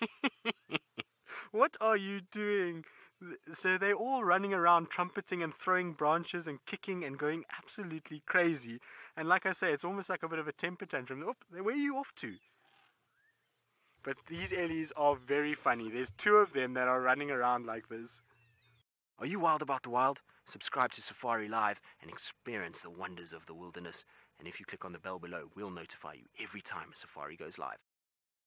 what are you doing? So they're all running around trumpeting and throwing branches and kicking and going absolutely crazy. And like I say, it's almost like a bit of a temper tantrum. Oop, where are you off to? But these Ellies are very funny. There's two of them that are running around like this. Are you wild about the wild? Subscribe to Safari Live and experience the wonders of the wilderness. And if you click on the bell below, we'll notify you every time a safari goes live.